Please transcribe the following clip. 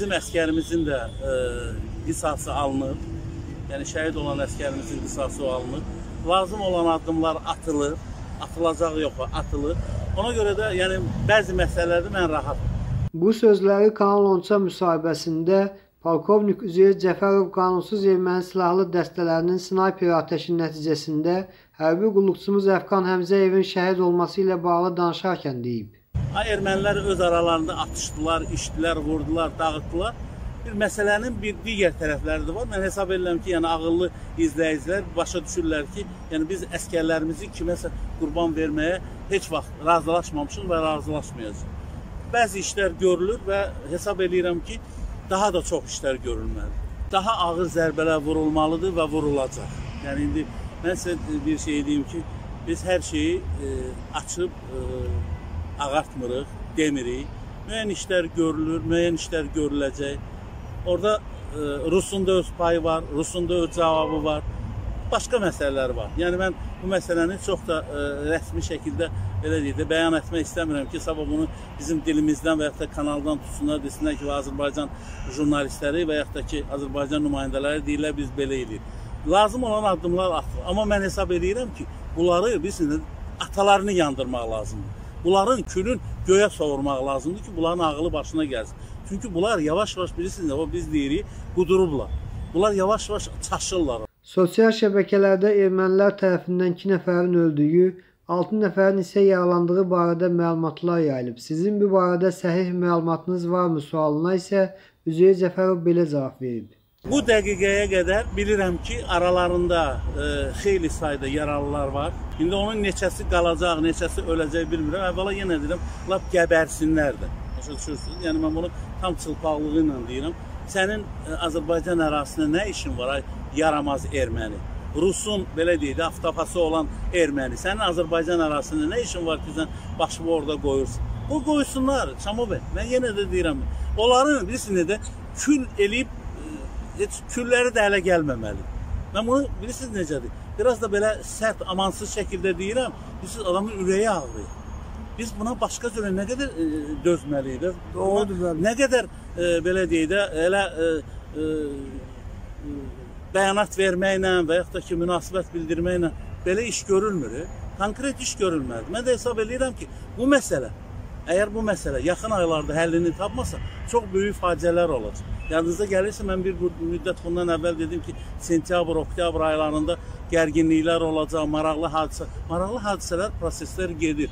bizim əskərimizin də e, qisası alınır. Yəni şəhid olan əskərimizin qisası alınır. Lazım olan addımlar atılır. Atılacaq yox, atılır. Ona görə də yəni bəzi məsələlərdə mən rahatam. Bu sözləri Kanal 13 müsahibəsində Polkovnik Üzeyir Cəfərov qanunsuz erməni silahlı dəstələrinin snayper atəşi nəticəsində hərbi qulluqçumuz Əfqan Həmzəyevin şəhid olması ilə bağlı danışarkən deyib. Ermənilər öz aralarında atışdılar, içdilər, vurdular, dağıtdılar. Bir məsələnin bir digər tərəfləri də var. Mən hesab edirəm ki, yəni ağıllı izləyicilər başa düşürlər ki, yəni biz əskərlərimizi kiməsə qurban verməyə heç vaxt razılaşmamışıq və razılaşmayacağıq. Bəzi işlər görülür və hesab edirəm ki, daha da çox işlər görülməlidir. Daha ağır zərbələr vurulmalıdır və vurulacaq. Yəni indi mən sizə bir şey deyim ki, biz hər şeyi e, açıb e, ağartmırıq, demirik. Müəyyən işlər görülür, müəyyən işlər görüləcək. Orada e, Rusun da öz payı var, Rusun da öz cavabı var. Başqa məsələlər var. Yəni mən bu məsələni çox da e, rəsmi şəkildə belə deyək də bəyan etmək istəmirəm ki, sabah bunu bizim dilimizdən və ya da kanaldan tutsunlar, desinlər ki, Azərbaycan jurnalistləri və ya da ki, Azərbaycan nümayəndələri deyirlər biz belə edirik. Lazım olan addımlar atılır. Amma mən hesab edirəm ki, bunları bilirsiniz, atalarını yandırmaq lazımdır. Bunların külün göyə savurmaq lazımdır ki, bunların ağlı başına gəlsin. Çünki bunlar yavaş-yavaş bilirsiniz, o biz deyirik, qudurublar. Bunlar yavaş-yavaş çaşırlar. Sosial şəbəkələrdə ermənilər tərəfindən 2 nəfərin öldüyü, 6 nəfərin isə yaralandığı barədə məlumatlar yayılıb. Sizin bu barədə səhih məlumatınız varmı sualına isə Üzeyir Cəfərov belə cavab verib. Bu dəqiqəyə qədər bilirəm ki, aralarında e, xeyli sayda yaralılar var. İndi onun neçəsi qalacaq, neçəsi öləcək bilmirəm. Əvvəla yenə deyirəm, lap gəbərsinlər də. Başa düşürsünüz? Yəni mən bunu tam çılpaqlığı ilə deyirəm. Sənin e, Azərbaycan ərazisində nə işin var ay yaramaz erməni? Rusun belə deyək də avtofası olan erməni. Sənin Azərbaycan ərazisində nə işin var ki, sən başını orada qoyursun? O qoysunlar, Çamobə. Mən yenə də deyirəm, onların bilirsiniz də kül eləyib heç külləri də hələ gəlməməli. Mən bunu bilirsiniz necədir? Biraz da belə sərt, amansız şəkildə deyirəm. Bilirsiniz adamın ürəyi ağrıyır. Biz buna başqa cürə nə qədər e, dözməliyik də? Doğrudur bəli. Nə qədər e, belə deyək də elə e, e, bəyanat verməklə və yaxud da ki, münasibət bildirməklə belə iş görülmür. Konkret iş görülməlidir. Mən də hesab edirəm ki, bu məsələ Əgər bu məsələ yaxın aylarda həllini tapmasa, çox böyük faciələr olacaq. Yadınıza gəlirsə, mən bir müddət bundan əvvəl dedim ki, sentyabr, oktyabr aylarında gərginliklər olacaq, maraqlı hadisə, maraqlı hadisələr, proseslər gedir.